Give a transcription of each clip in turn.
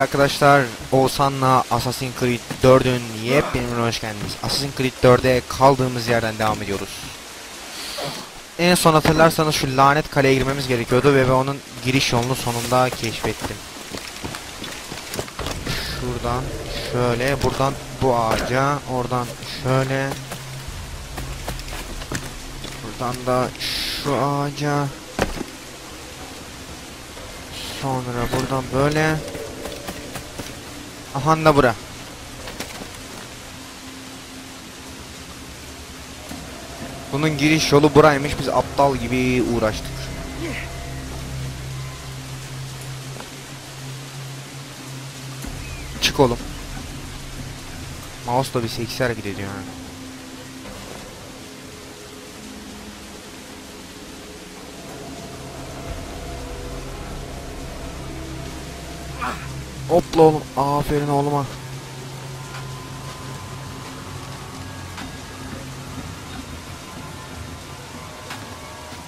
Arkadaşlar Oğuzhan'la Assassin's Creed 4'ün yepyeni bölümüne hoş geldiniz. Assassin's Creed 4'e kaldığımız yerden devam ediyoruz. En son hatırlarsanız şu lanet kaleye girmemiz gerekiyordu ve ben onun giriş yolunu sonunda keşfettim. Şuradan şöyle, buradan bu ağaca, oradan şöyle. Buradan da şu ağaca. Sonra buradan böyle. Aha da bura. Bunun giriş yolu buraymış. Biz aptal gibi uğraştık. Çık oğlum. Mouse da bir seksi hareket ediyor Hopla oğlum. Aferin oğluma.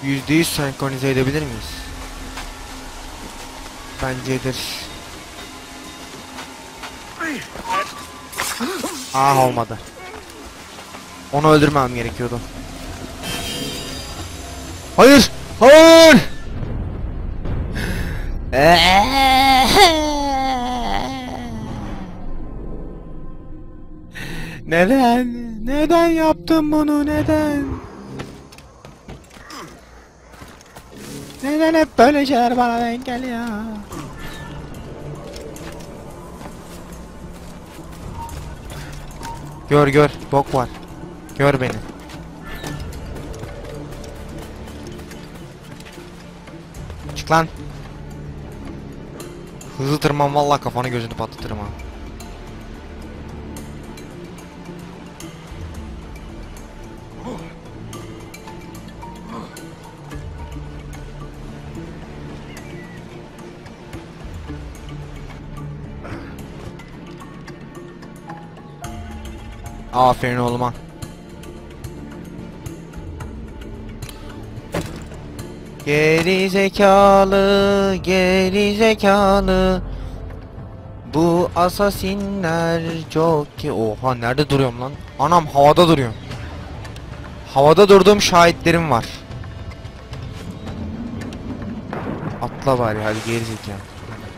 Yüzde yüz senkronize edebilir miyiz? Bence ederiz. Ah olmadı. Onu öldürmem gerekiyordu. Hayır! Hayır! Neden? Neden yaptın bunu? Neden? Neden hep böyle şeyler bana denk geliyor? Gör gör, bok var. Gör beni. Çık lan. Hızlı tırman vallahi kafanı gözünü patlatırım ha. Aferin oğluma. Geri zekalı, geri zekalı. Bu asasinler çok ki oha nerede duruyorum lan? Anam havada duruyorum. Havada durduğum şahitlerim var. Atla bari hadi geri zekalı.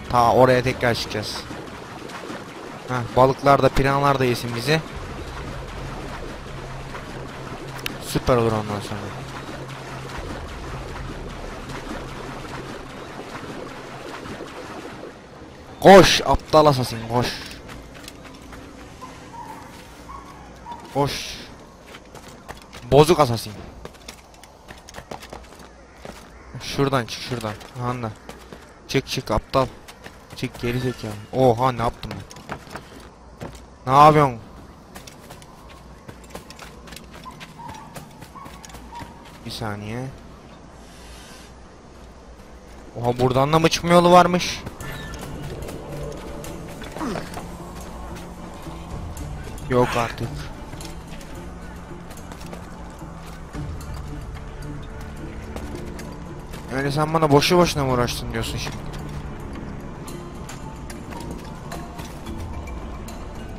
Ta oraya tekrar çıkacağız. Heh, balıklar da piranlar da yesin bizi. Süper olur ondan sonra. Koş aptal asasin koş. Koş. Bozuk asasin. Şuradan çık şuradan. Anda. Çık çık aptal. Çık geri zekalı. Oha ne yaptım ben? Ne yapıyorsun? Bir saniye. Oha buradan da mı çıkma yolu varmış? Yok artık. Yani sen bana boşu boşuna mı uğraştın diyorsun şimdi?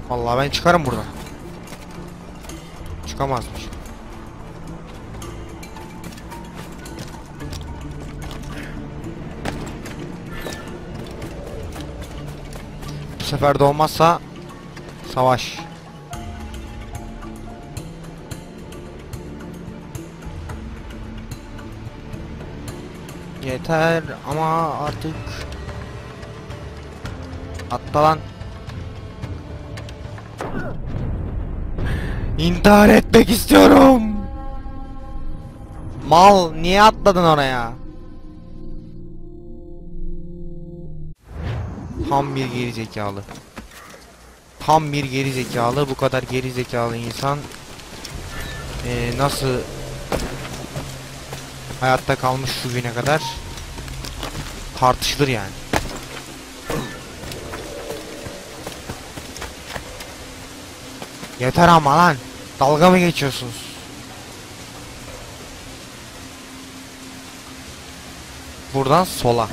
Vallahi ben çıkarım buradan. Çıkamazmış. Sefer de olmazsa savaş. Yeter ama artık Atla lan. İntihar etmek istiyorum. Mal niye atladın oraya Tam bir geri zekalı Tam bir geri zekalı bu kadar geri zekalı insan eee, Nasıl hayatta kalmış şu güne kadar tartışılır yani. Yeter ama lan. Dalga mı geçiyorsunuz? Buradan sola.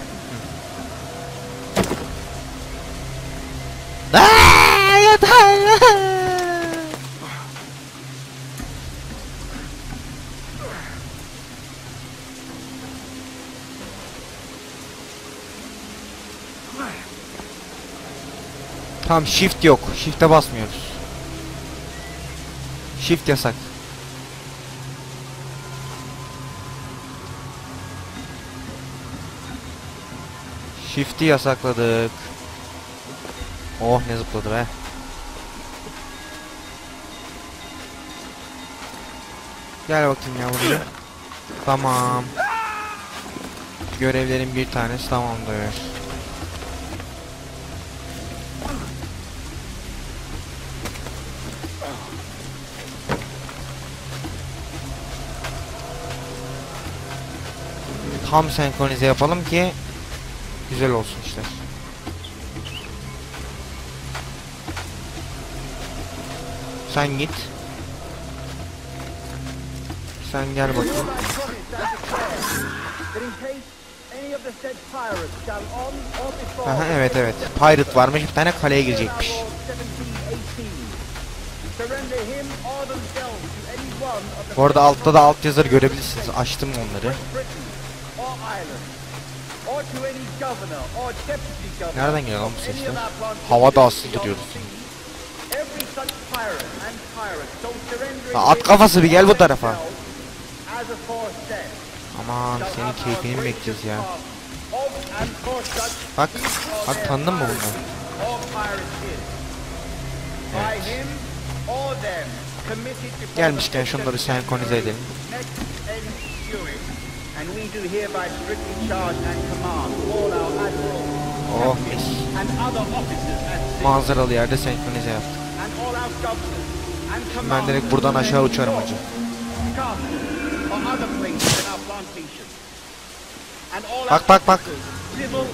Tamam shift yok. Shift'e basmıyoruz. Shift yasak. Shift'i yasakladık. Oh ne zıpladı be. Gel bakayım ya buraya. Tamam. Görevlerin bir tanesi tamamdır. Tam senkronize yapalım ki güzel olsun işte. Sen git. Sen gel bakayım. Aha, evet evet. Pirate varmış bir tane kaleye girecekmiş. 1718 surrender him or themselves to any one of the Bu arada altta da alt yazıları görebilirsiniz. Açtım onları. Nereden geliyor lan bu sesler? Havada surrendering Ha, at kafası bir gel bu tarafa. Aman senin keyfini mi bekliyoruz ya? Bak, bak tanıdın mı bunu? before Gelmişken şunları senkronize edelim. And we do hereby strictly charge and command all our admirals, Oh mis. and other officers at sea, Manzaralı yerde senkronize yaptık. and all our governors and Şimdi ben direkt commanders buradan aşağı uçarım hacı. Bak, bak, bak. officers, civil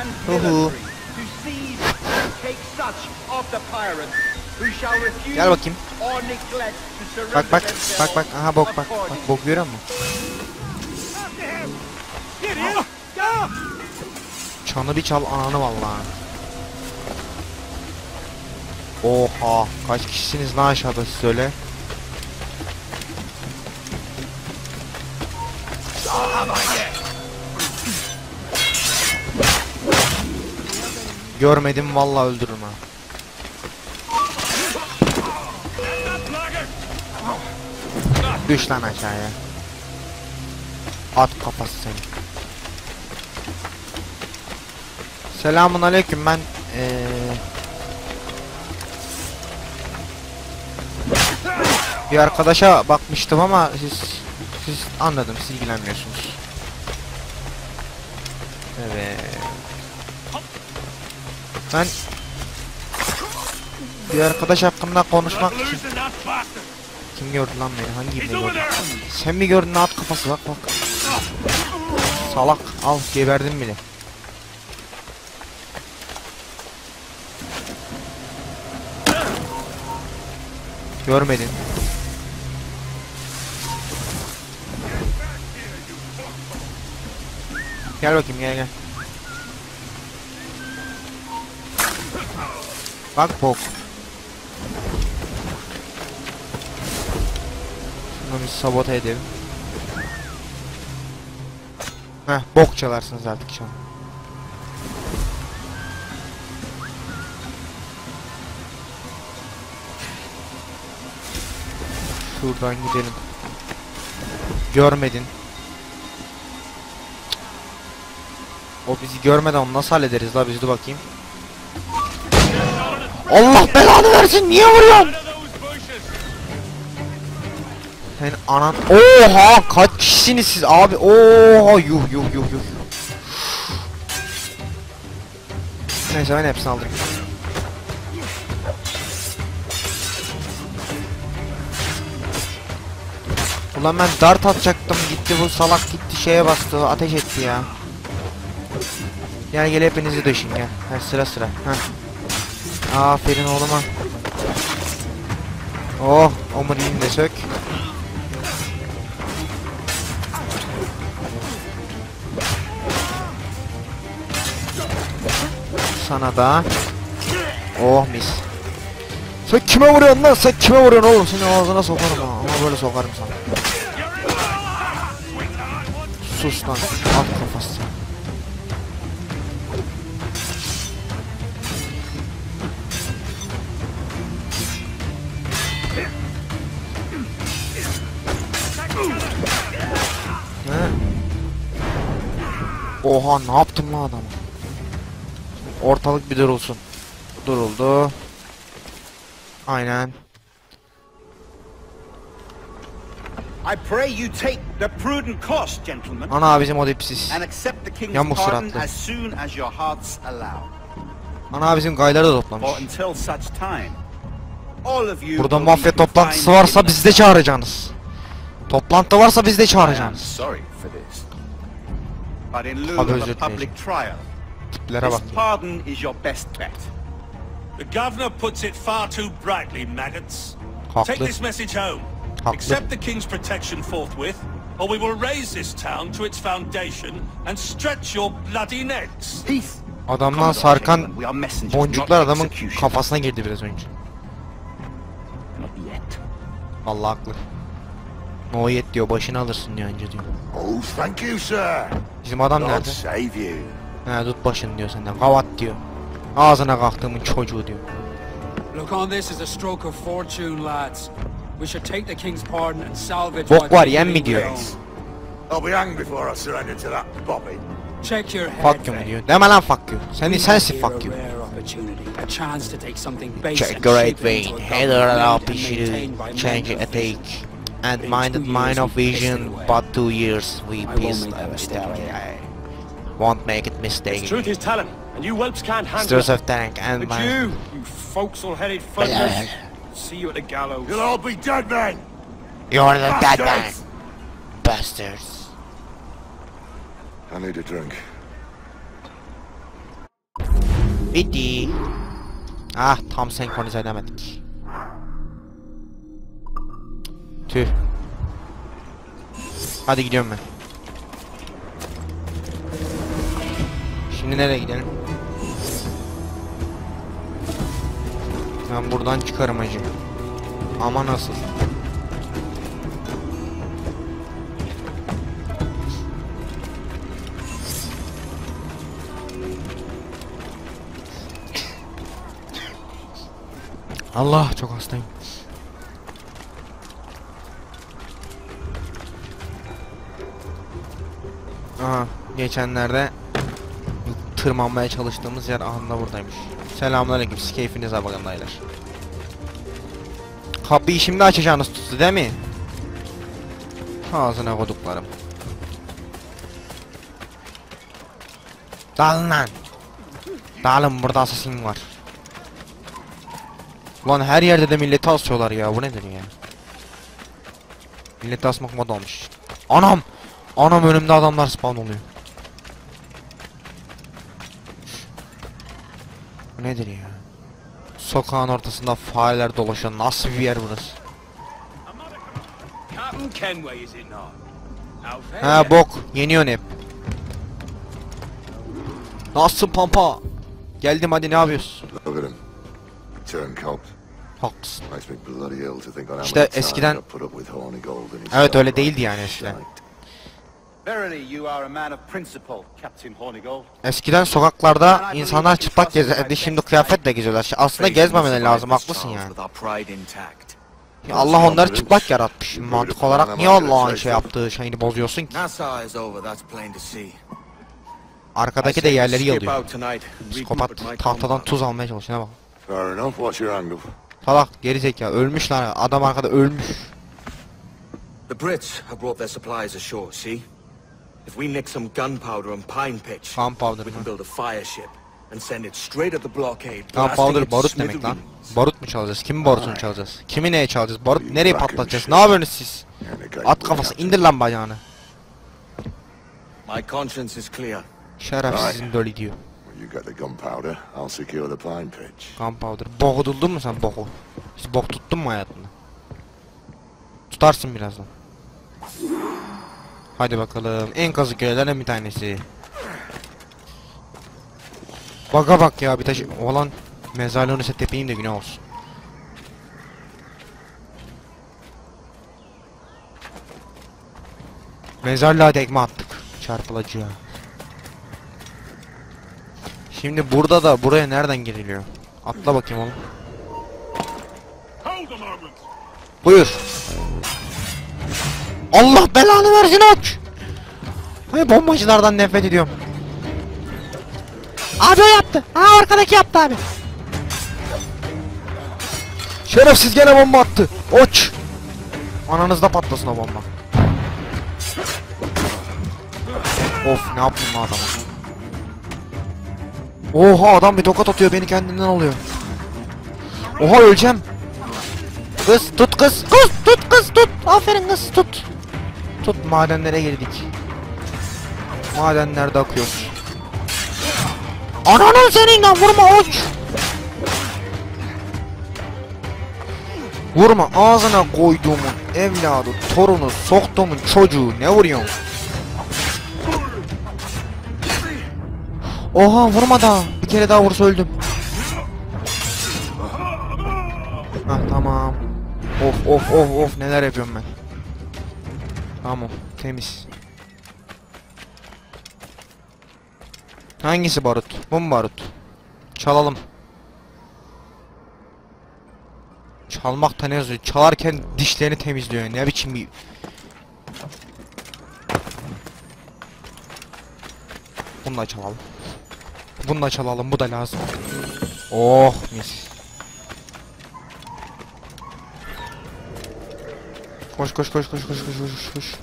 and Hu hu. military, to seize and take such of the pirates who shall refuse Gel bakayım. Bak bak bak bak aha bok bak. Bak bok görüyor musun? Çanı bir çal ananı vallahi. Oha kaç kişisiniz lan aşağıda siz öyle? Görmedim vallahi öldürürüm ha. Düş lan aşağıya. At kafası seni. Selamun aleyküm ben eee bir arkadaşa bakmıştım ama siz siz anladım siz ilgilenmiyorsunuz. Evet. Ben bir arkadaş hakkında konuşmak için kim gördü lan beni? Hangi ibne gördü? Sen mi gördün at kafası bak bak. Salak al geberdim bile. Görmedin. Gel bakayım gel gel. Bak bok. Şunu bir sabote edelim. Heh bok çalarsınız artık şu an. Şuradan gidelim. Görmedin. O bizi görmeden onu nasıl hallederiz la biz de bakayım. Allah belanı versin niye vuruyorsun? Sen anan Oha kaç kişisiniz siz abi Oha yuh yuh yuh yuh Neyse ben hepsini aldım Ulan ben dart atacaktım gitti bu salak gitti şeye bastı ateş etti ya Gel gel hepinizi döşün gel Her sıra sıra Heh. Aferin oğluma Oh omuriliğini de sök Sana da Oh mis. Sen kime vuruyorsun lan? Sen kime vuruyorsun oğlum? Seni ağzına sokarım ha. Ama böyle sokarım sana. Sus lan. At kafası. Oha ne yaptın lan adama? Ortalık bir durulsun. Duruldu. Aynen. I pray you take the prudent course, gentlemen, Ana bizim o dipsiz. and accept the king's Yamuk pardon suratlı. as soon as your hearts allow. Ana bizim gayları da toplamış. For until such time, all of you Burada mafya toplantısı varsa bizi de çağıracaksınız. Toplantı varsa bizi de çağıracaksınız. sorry for this. But in lieu Tabii of özür a public trial, Tiplere this bak. pardon is your best bet. The governor puts it far too brightly, maggots. Take this message home. Haklı. Accept the king's protection forthwith, or we will raise this town to its foundation and stretch your bloody necks. Peace. Adamdan sarkan boncuklar adamın kafasına girdi biraz önce. Not yet. Vallahi haklı. No yet diyor başını alırsın diyor anca diyor. Oh, thank you, sir. Bizim adam God nerede? save you. He tut başını diyor senden. Kavat diyor. Ağzına kalktığımın çocuğu diyor. Look on this as a stroke of fortune, lads. We should take the king's pardon and salvage Bok what var, we yem mi really diyor? own. I'll be hanged before I surrender to that Bobby. Check your head, Fuck you mu Vay. diyor. Deme lan fuck you. Sen We sensin fuck you. a rare a chance to take something base Check and great shape it into vein. a Header government al made and pişiri. Change men a take. And In minded mind of vision. But two years we won't pissed make mistake I won't make it mistake. Truth is telling, and you whelps can't handle Stairs it. of tank and But my... you, you forecastle-headed fuckers, see you at the gallows. You'll all be dead men. You're the dead man. Bastards. Bastards. I need a drink. Bitti. Ah tam senkronize edemedik. Tüh. Hadi gidiyorum ben. Şimdi nereye gidelim? Ben buradan çıkarım acı. Ama nasıl? Allah çok hastayım. Aha geçenlerde tırmanmaya çalıştığımız yer ahında buradaymış. Selamünaleyküm. Siz keyfinize bakın dayılar. Kapıyı şimdi açacağınız tuttu değil mi? Ağzına koduklarım. Dağılın lan. Dağılın burada assassin var. Ulan her yerde de milleti asıyorlar ya bu nedir ya? Milleti asmak moda olmuş. Anam! Anam önümde adamlar spawn oluyor. Bu nedir ya? Sokağın ortasında fareler dolaşıyor. Nasıl bir yer burası? Ha bok. Yeniyorsun hep. Nasılsın pampa? Geldim hadi ne yapıyorsun? Haklısın. İşte eskiden- Evet öyle değildi yani eskiden. Eskiden sokaklarda insanlar çıplak gezerdi şimdi kıyafetle geziyorlar. Aslında gezmemeleri lazım haklısın yani. Ya Allah onları çıplak yaratmış. Mantık olarak niye Allah'ın şey yaptığı şeyini bozuyorsun ki? Arkadaki de yerleri yalıyor. Psikopat tahtadan tuz almaya çalışıyor ne bak. Salak geri zekalı ölmüş lan adam arkada ölmüş. The Brits have brought their supplies ashore, see? If we nick some gunpowder and pine pitch, Gunpowder we can build a fire ship and send it straight at the blockade, Gunpowder barut demek lan. Barut mu çalacağız? Kimin barutunu çalacağız? Kimi neye çalacağız? Barut nereye patlatacağız? Ne yapıyorsunuz siz? At kafası indir lan bacağını. My conscience is clear. Şerefsizin dölü diyor. You get the gunpowder. I'll secure the pine pitch. Gunpowder. Boku tuttun mu sen boku? Hiç bok tuttun mu hayatında? Tutarsın birazdan. Hadi bakalım. En kazık köylerden bir tanesi. Baka bak ya bir taşı olan Mezarlığını set tepeyim de günah olsun. Mezarlığa tekme attık. Çarpılacıya. Şimdi burada da buraya nereden giriliyor? Atla bakayım oğlum. Buyur. Allah belanı versin aç. Ay bombacılardan nefret ediyorum. Abi o yaptı. Ha arkadaki yaptı abi. Şerefsiz gene bomba attı. Oç. Ananızda patlasın o bomba. Of ne yaptım lan adama. Oha adam bir tokat atıyor beni kendinden alıyor. Oha öleceğim. Kız tut kız kız tut kız tut aferin kız tut Tut madenlere girdik. Madenlerde akıyoruz Ananın seninle vurma uç Vurma ağzına koyduğumun evladı torunu soktuğumun çocuğu ne vuruyorsun? Oha vurma daha bir kere daha vursa öldüm. Hah tamam. Of of of of neler yapıyorum ben. Tamam temiz. Hangisi barut? Bu mu barut? Çalalım. Çalmak da ne yazıyor? Çalarken dişlerini temizliyor. Ne biçim bir... Bunu da çalalım. Bunu da çalalım. Bu da lazım. Oh mis. Koş koş koş koş koş koş koş koş.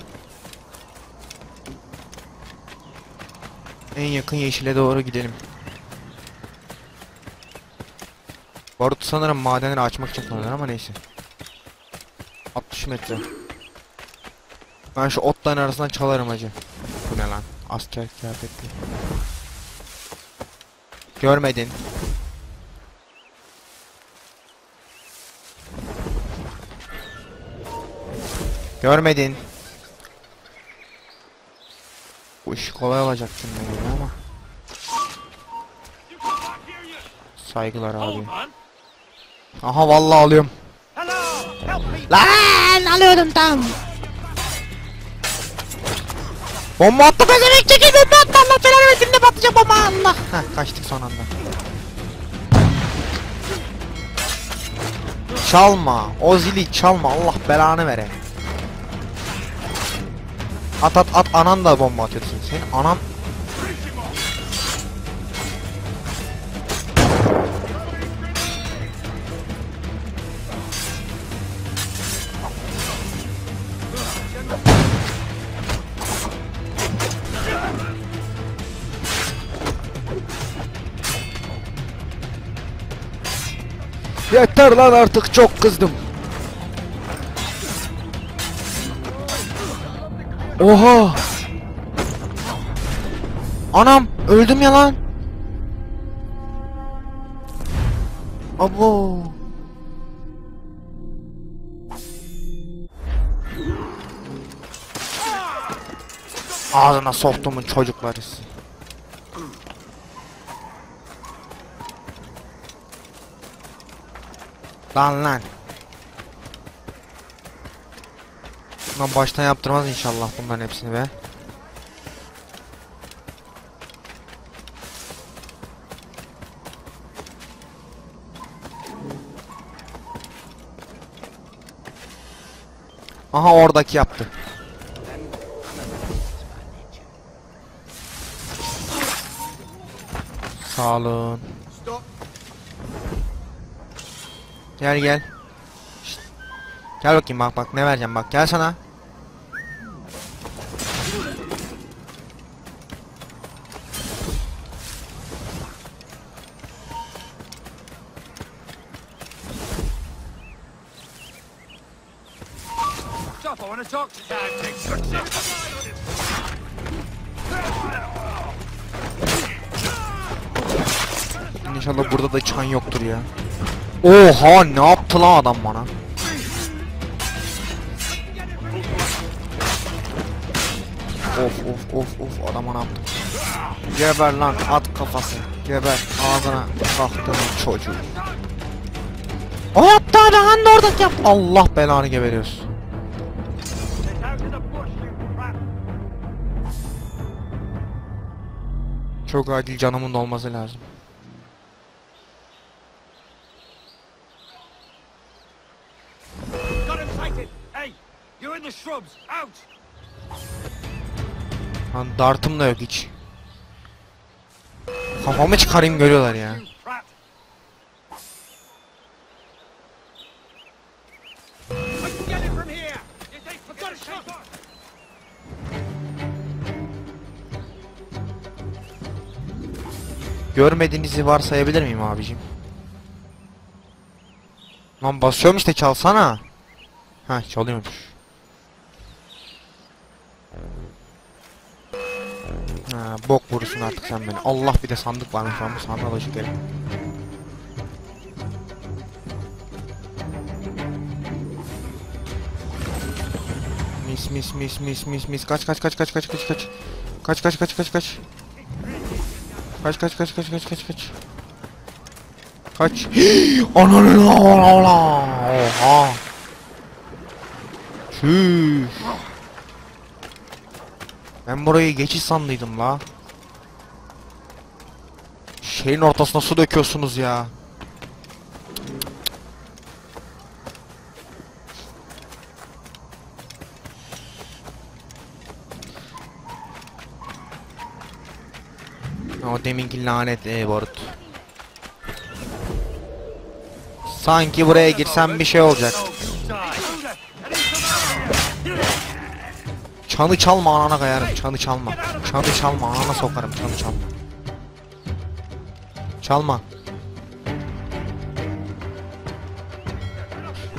En yakın yeşile doğru gidelim. Barut sanırım madenleri açmak için kullanılır ama neyse. 60 metre. Ben şu otların arasından çalarım acı. Bu ne lan? Asker kıyafetli. Görmedin. Görmedin. Bu iş kolay olacak şimdi ama. Saygılar abi. Aha vallahi alıyorum. Lan alıyordum tam. Bomba attı pezevenk çekil bomba attı Allah belanı versin ne patlayacak bomba Allah. Heh kaçtık son anda. Çalma o zili çalma Allah belanı vere. At at at anan da bomba atıyorsun senin anan. Yeter lan artık çok kızdım. Oha! Anam öldüm ya lan. Abo. Ağzına soktumun çocukları. Lan lan. Lan baştan yaptırmaz inşallah bunların hepsini be. Aha oradaki yaptı. Sağ olun. Gel gel. Şşt. Gel bakayım bak bak ne vereceğim bak gel sana. Stop, I want to talk to you. İnşallah burada da çan yoktur ya. Oha ne yaptı lan adam bana? Of of of of adama ne yaptı? Geber lan at kafası. Geber ağzına kalktığın çocuğu. O yaptı abi han da orada yap. Allah belanı geberiyoruz. Çok acil canımın olması lazım. Lan dartım da yok hiç. Kafamı çıkarayım görüyorlar ya. Görmediğinizi varsayabilir miyim abicim? Lan basıyorum işte çalsana. Ha çalıyormuş. Ha bok vurursun artık sen beni. Allah bir de sandık varmış ama sandığa da şekerim. Mis mis mis mis mis mis kaç kaç kaç kaç kaç kaç kaç kaç kaç kaç kaç kaç Kaç kaç kaç kaç kaç kaç kaç. Kaç. Ananı Oha. Çüş. Ben burayı geçiş sandıydım la. Şeyin ortasına su döküyorsunuz ya. O deminki lanet e, barut. Sanki buraya girsem bir şey olacak. Çanı çalma anana kayarım. Çanı çalma. Çanı çalma anana sokarım. Çanı çalma. Çalma.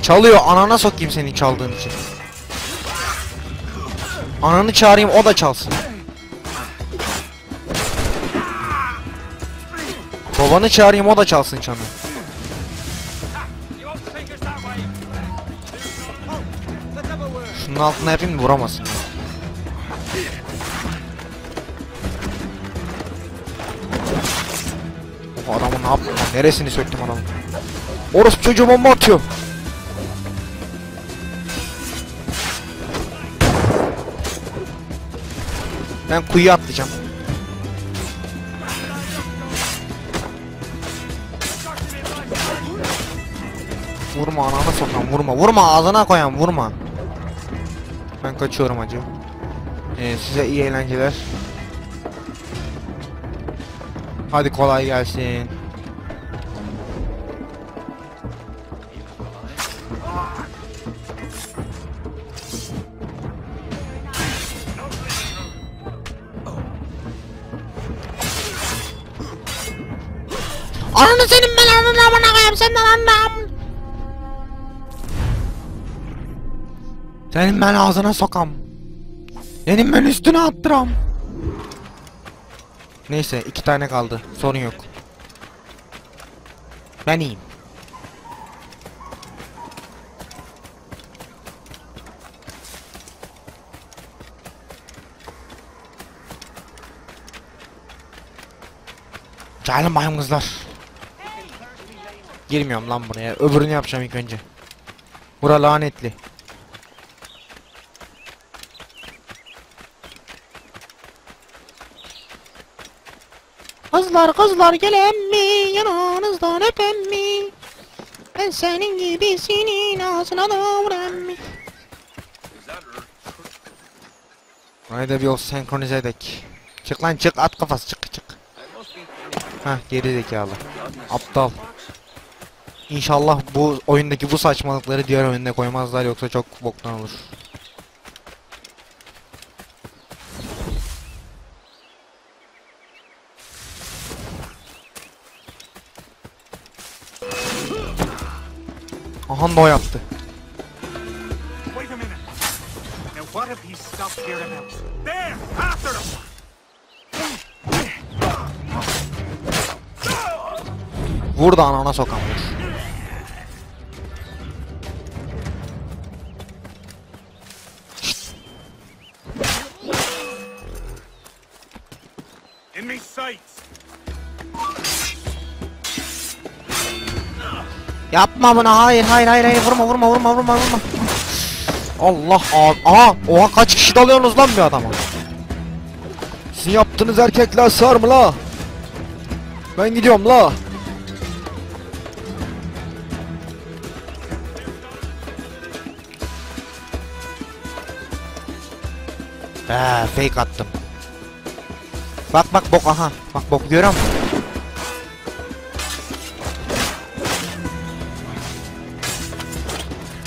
Çalıyor anana sokayım senin çaldığın için. Ananı çağırayım o da çalsın. Babanı çağırayım o da çalsın çanı. Şunun altına yapayım da vuramasın. O adamın ne yaptı? Neresini söktüm adamın? Orospu çocuğu bomba atıyor. Ben kuyu at Vurma anana sokan vurma vurma ağzına koyan vurma. Ben kaçıyorum acı. Ee, size iyi eğlenceler. Hadi kolay gelsin. Ananı senin ben ananı amına koyayım sen ananı Senin ben ağzına sokam. Senin ben üstüne attıram. Neyse iki tane kaldı. Sorun yok. Ben iyiyim. Gelin bayım kızlar. Girmiyorum lan buraya. Öbürünü yapacağım ilk önce. Bura lanetli. Kızlar kızlar gelen mi? Yanınızdan öpen mi? Ben senin gibisinin ağzına da vuran mi? Burayı da bir o senkronize edek. Çık lan çık at kafası çık çık. Hah geri zekalı. Aptal. İnşallah bu oyundaki bu saçmalıkları diğer oyunda koymazlar yoksa çok boktan olur. 反応やって。ボルダーの話をかも。Yapma bunu hayır hayır hayır hayır vurma vurma vurma vurma vurma. Allah abi. Aha oha kaç kişi dalıyorsunuz lan bir adama. Sizin yaptığınız erkekler sar mı la? Ben gidiyorum la. Eee fake attım. Bak bak bok aha. Bak bok görüyor musun?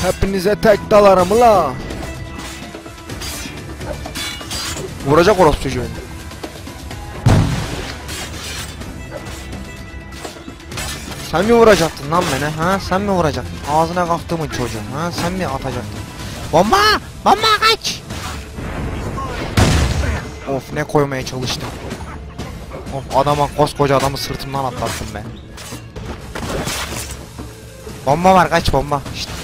Hepinize tek dalarım la. Vuracak orospu çocuğu. Sen mi vuracaktın lan beni ha? Sen mi vuracaktın? Ağzına kalktığımın çocuğu ha? Sen mi atacaktın? Bomba! Bomba kaç! Of ne koymaya çalıştım. Of adama koskoca adamı sırtımdan atlattım ben. Bomba var kaç bomba. Şşt.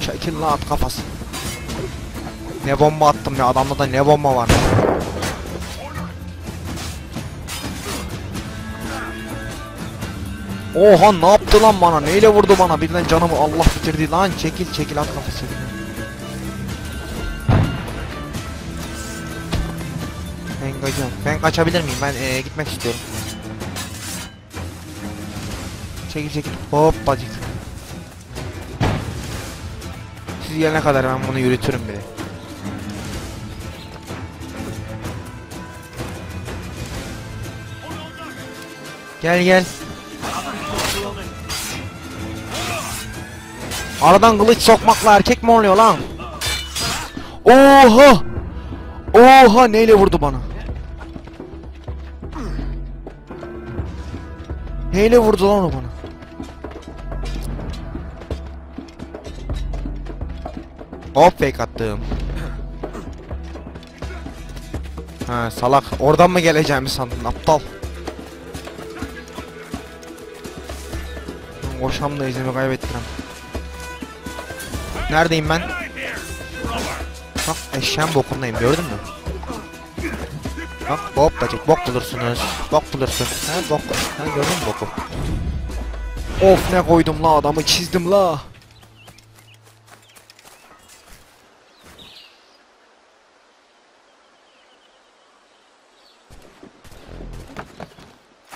Çekil lan at kafası. Ne bomba attım ya adamda da ne bomba var. Oha ne yaptı lan bana? Neyle vurdu bana? Birden canımı Allah bitirdi lan. Çekil çekil at kafası. Ben kaçıyorum. Ben kaçabilir miyim? Ben eee, gitmek istiyorum. Çekil çekil. Hop Siz gelene kadar ben bunu yürütürüm bile. Gel gel. Aradan kılıç sokmakla erkek mi oluyor lan? Oha! Oha neyle vurdu bana? Neyle vurdu lan o bana? Hop fake attım. Ha salak oradan mı geleceğimi sandın aptal. Koşamda izimi kaybettirem. Neredeyim ben? Bak eşeğin bokundayım gördün mü? Bak hop bacık bok bulursunuz. Bok bulursun. Ha bok. Ha gördün mü boku? Of ne koydum la adamı çizdim la.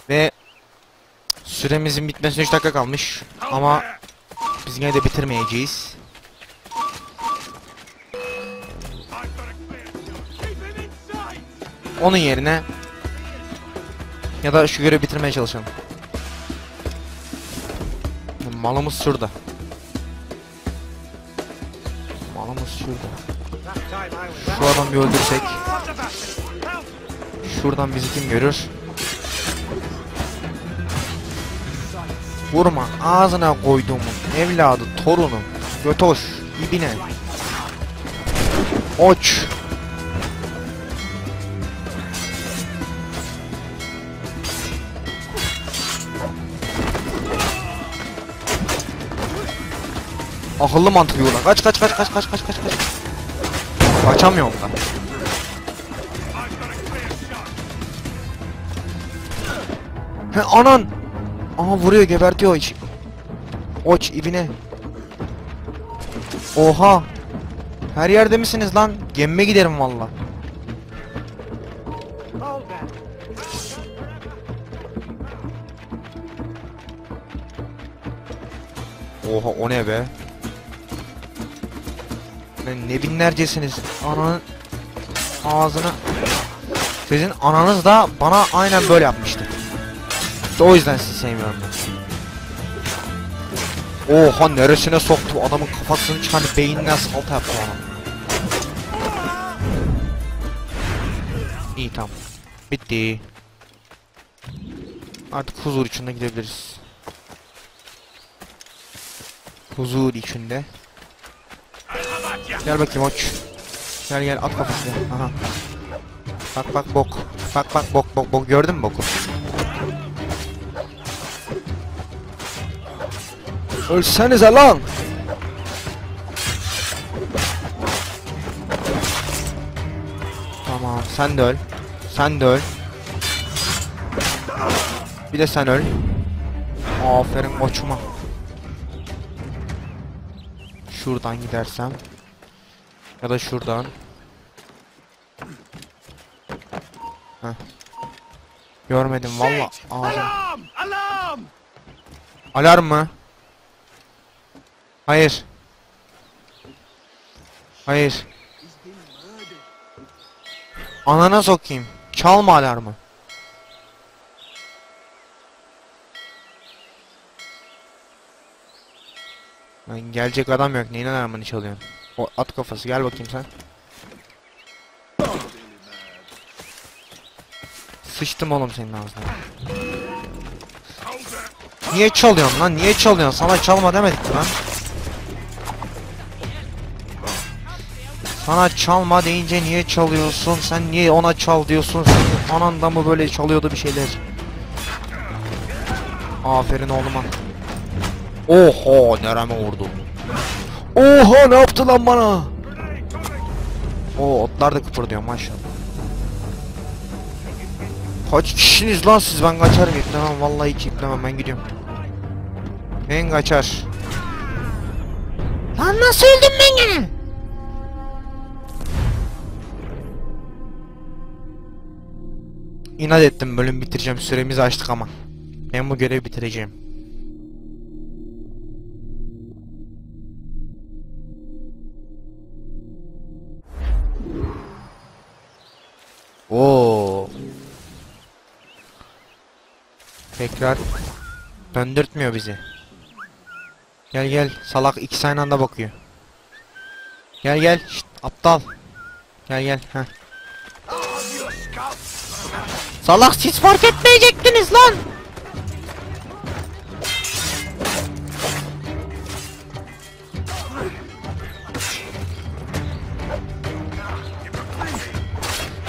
Ve süremizin bitmesine 3 dakika kalmış. Ama biz yine de bitirmeyeceğiz. Onun yerine ya da şu görevi bitirmeye çalışalım. Malımız şurada. Malımız şurada. Şu adamı bir öldürsek. Şuradan bizi kim görür? Vurma ağzına koyduğumun evladı torunu Götoş ibine Oç Akıllı mantık yola. Kaç kaç kaç kaç kaç kaç kaç kaç. Kaçamıyorum da. He anan Aha vuruyor gebertiyor hiç. Oç ibine. Oha. Her yerde misiniz lan? Gemme giderim valla. Oha o ne be? Lan ne binlercesiniz? Ananın ağzını Sizin ananız da bana aynen böyle yapmıştı. İşte o yüzden sizi sevmiyorum ben. Oha neresine soktu adamın kafasını çıkan beyninden salta yaptı adam. İyi tamam. Bitti. Artık huzur içinde gidebiliriz. Huzur içinde. Gel bakayım oç. Gel gel at kafasını. Aha. Bak bak bok. Bak bak bok bok bok gördün mü boku? Ölsenize lan! Tamam sen de öl. Sen de öl. Bir de sen öl. Aferin koçuma. Şuradan gidersem. Ya da şuradan. Heh. Görmedim valla. Ağzım. Alarm! Alarm! Alarm mı? Hayır. Hayır. Anana sokayım. Çalma alarmı. Lan gelecek adam yok. Neyin alarmını çalıyorsun? O at kafası gel bakayım sen. Sıçtım oğlum senin ağzına. Niye çalıyorsun lan? Niye çalıyorsun? Sana çalma demedik mi lan? Sana çalma deyince niye çalıyorsun? Sen niye ona çal diyorsun? Senin anan da mı böyle çalıyordu bir şeyler? Aferin oğluma. Oho nereme vurdu. Oha ne yaptı lan bana? O otlar da kıpırdıyor maşallah. Kaç kişiniz lan siz ben kaçarım iplemem vallahi hiç iplemem ben gidiyorum. Ben kaçar. Lan nasıl öldüm ben gene? İnat ettim bölüm bitireceğim süremizi açtık ama. Ben bu görevi bitireceğim. Oo. Tekrar döndürtmüyor bizi. Gel gel salak iki aynı anda bakıyor. Gel gel şşt, aptal. Gel gel ha. Salak siz fark etmeyecektiniz lan.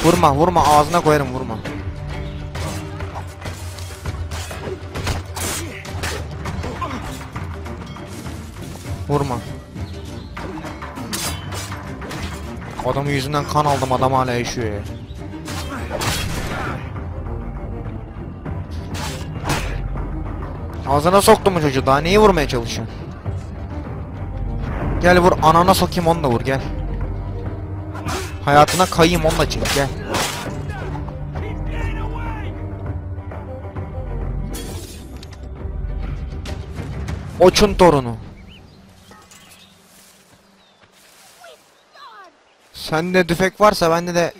Vurma vurma ağzına koyarım vurma. Vurma. Adamın yüzünden kan aldım adam hala yaşıyor ya. Ağzına soktum mu çocuğu daha neyi vurmaya çalışıyorsun? Gel vur anana sokayım onu da vur gel. Hayatına kayayım onu da çek gel. Oçun torunu. Sende tüfek varsa bende de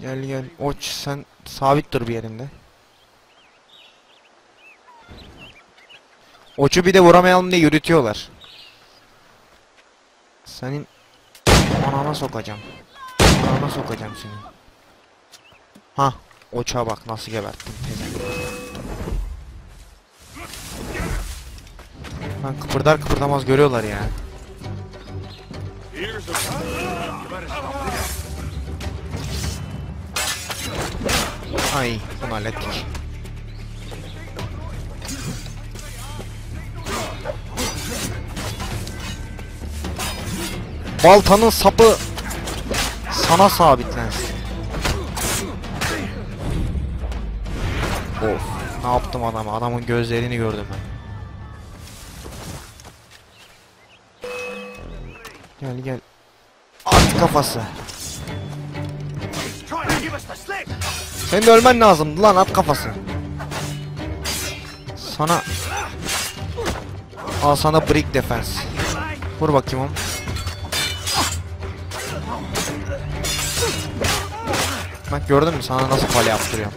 Gel gel Oç sen sabit dur bir yerinde. Oçu bir de vuramayalım diye yürütüyorlar. Senin anana sokacağım. Anana sokacağım seni. Ha, oça bak nasıl geberttim. Lan kıpırdar kıpırdamaz görüyorlar ya. Ay, bunu hallettik. Baltanın sapı sana sabitlensin. Of, ne yaptım adama? Adamın gözlerini gördüm ben. Gel gel. At kafası. Senin de ölmen lazımdı lan at kafası. Sana Al sana brick defense. Vur bakayım oğlum. Bak gördün mü sana nasıl kale yaptırıyorum.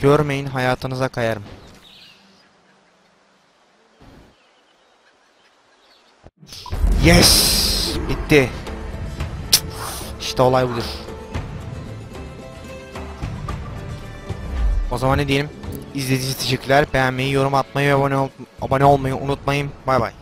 Görmeyin hayatınıza kayarım. Yes! Bitti. İşte olay budur. O zaman ne diyelim? İzlediğiniz için teşekkürler. Beğenmeyi, yorum atmayı abone, ol abone olmayı unutmayın. Bay bay.